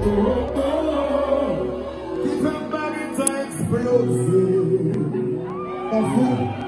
Oh, oh. It's a explosive. A fool.